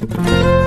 Música